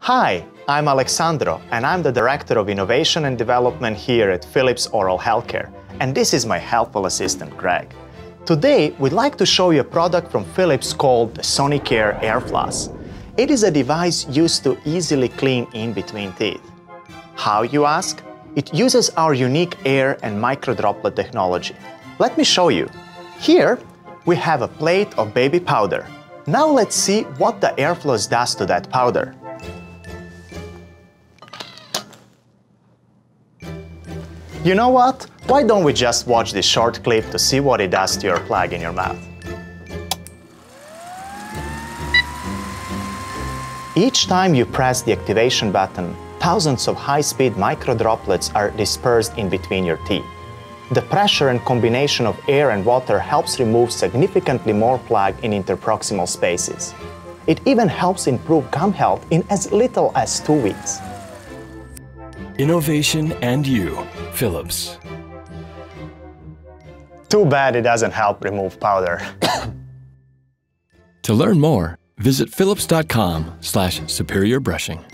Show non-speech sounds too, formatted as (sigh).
Hi, I'm Alexandro, and I'm the Director of Innovation and Development here at Philips Oral Healthcare, and this is my helpful assistant, Greg. Today, we'd like to show you a product from Philips called the Sonicare Air Floss. It is a device used to easily clean in between teeth. How, you ask? It uses our unique air and microdroplet technology. Let me show you. Here, we have a plate of baby powder. Now let's see what the air floss does to that powder. You know what? Why don't we just watch this short clip to see what it does to your plaque in your mouth? Each time you press the activation button, thousands of high-speed microdroplets are dispersed in between your teeth. The pressure and combination of air and water helps remove significantly more plaque in interproximal spaces. It even helps improve gum health in as little as two weeks. Innovation and you, Philips. Too bad it doesn't help remove powder. (coughs) to learn more, visit philips.com slash superior brushing.